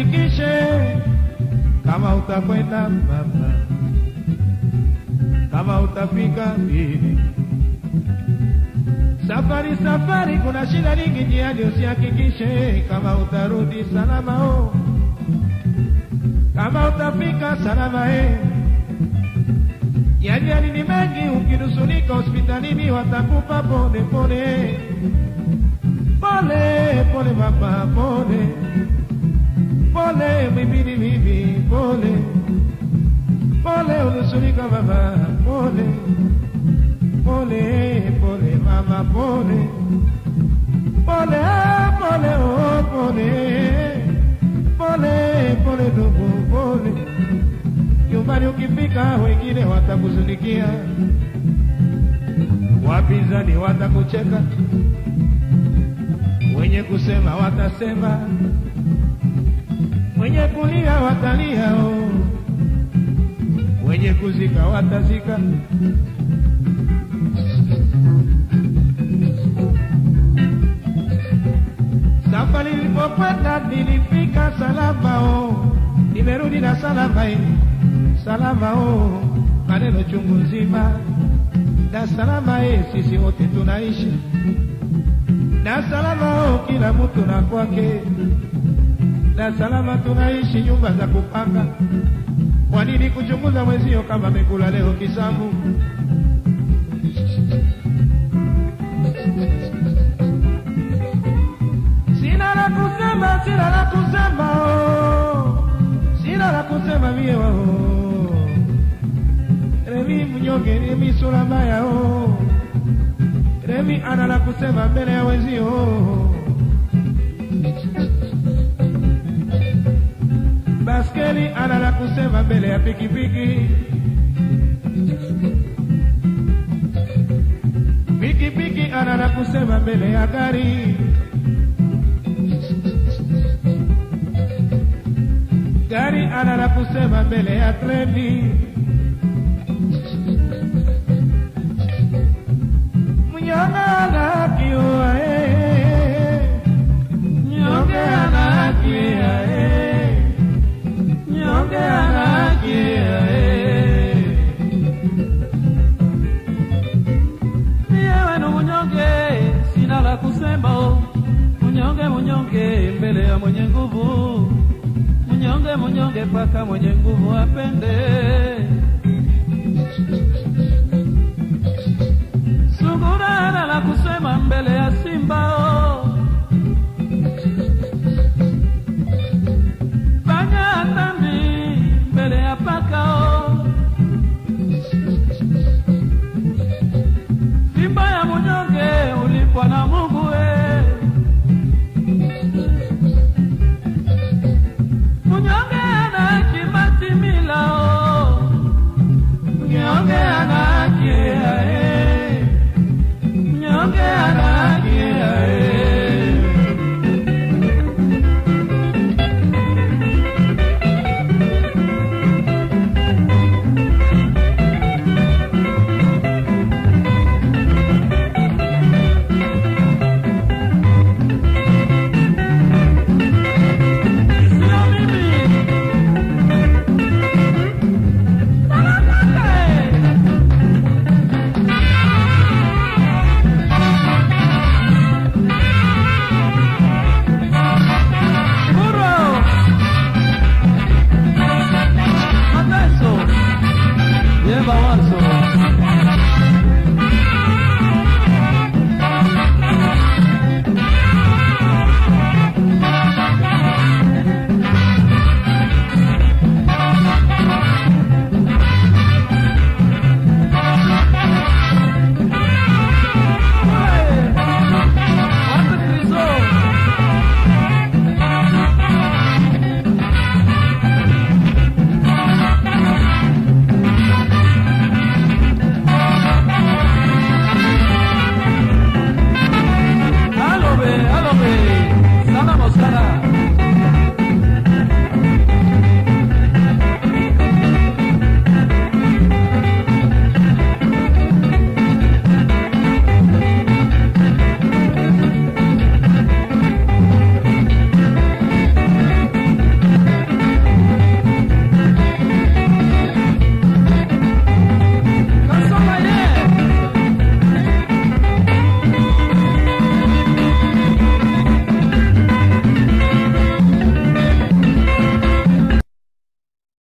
safari usihakikishe kama utakwenda baba, kama utafika mbili. Safari safari, kuna shida nyingi njiani, usihakikishe. Kama utarudi salama o, kama utafika salama e Yajali ni mengi, ukinusulika hospitalini watakupa pole pole. Pole pole, mama pole pole, mimini mimi pole. Pole, unusulika mama pole. Pole pole, mama pole. Pole pole, oh pole. Pole pole, ndugu pole. Nyumbani ukifika, wengine watakuzunikia, wapinzani watakucheka, wenye kusema watasema, wenye kulia watalia, oh. wenye kuzika watazika. Safari nilipokwenda nilifika salama, oh. nimerudi na salama e, salama o maneno chungu nzima na salama e sisi wote tunaishi na salama oh, kila mtu na kwake na salama tunaishi nyumba za kupanga. Kwa nini kuchunguza mwenzio kama amekula leo kisambu? Sina la kusema, sina la kusema oh, sina la kusema mie waho Remi mnyonge, Remi sura mbaya oh. Remi ana la kusema mbele ya wenzio oh. Kusema mbele ya pikipiki. Pikipiki ana la kusema mbele ya gari. Gari ana la kusema mbele ya treni. Oh. Mnyonge mnyonge mbele ya mwenye nguvu, mnyonge mnyonge paka mwenye nguvu apende. Nie ma łatwo.